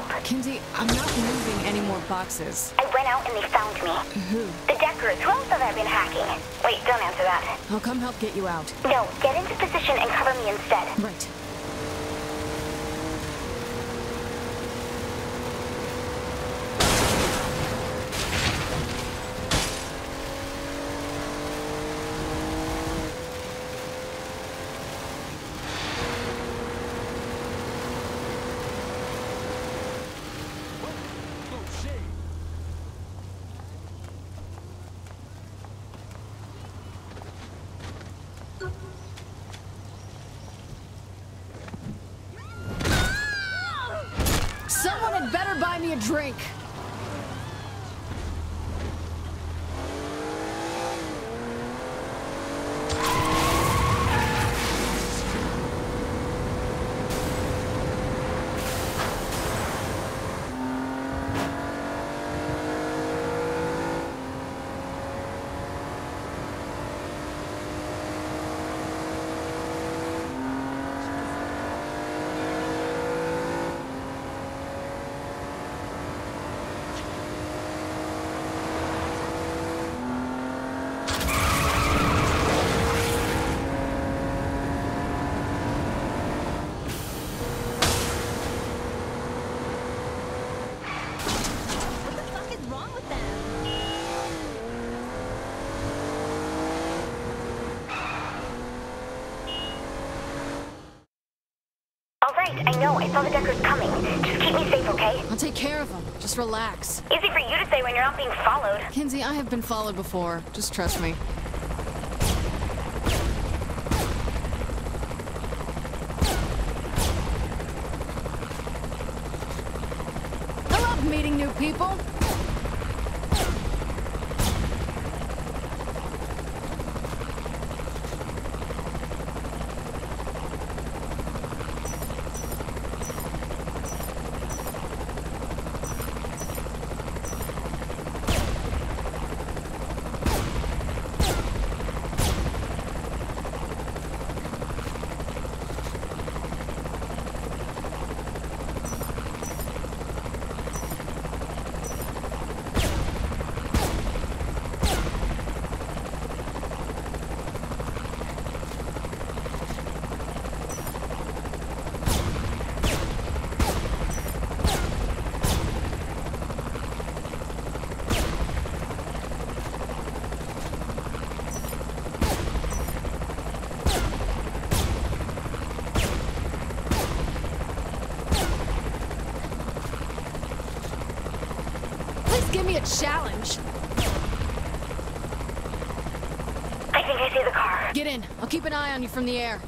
help. Kinzie, I'm not moving any more boxes. I went out and they found me. Who? The Deckers. Who else have I been hacking? Wait, don't answer that. I'll come help get you out. No, get into position and cover me instead. Right. Had better buy me a drink. I know. I saw the Deckers coming. Just keep me safe, okay? I'll take care of them. Just relax. Easy for you to say when you're not being followed. Kinzie, I have been followed before. Just trust me. I love meeting new people. Give me a challenge. I think I see the car. Get in. I'll keep an eye on you from the air.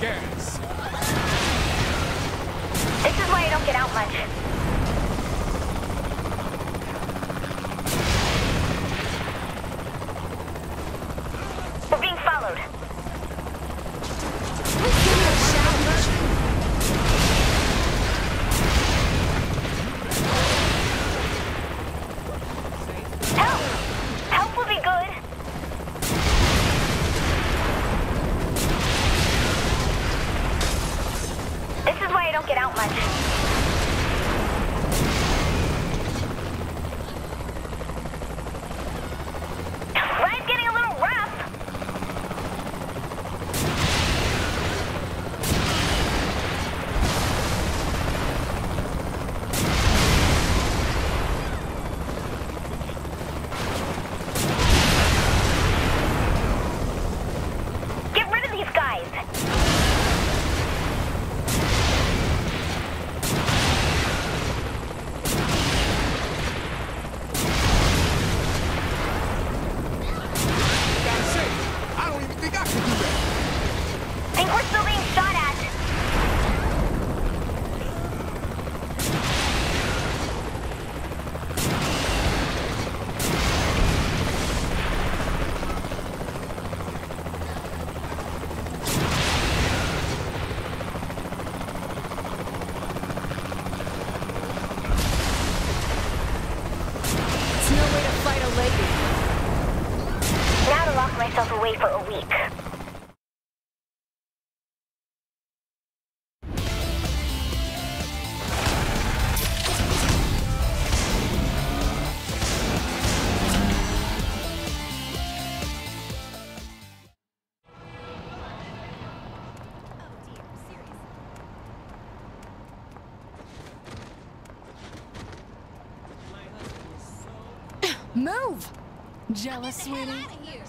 gas. This is why I don't get out much. We're being followed. much. Now to lock myself away for a week. Move! Jealous, sweetie? out of here.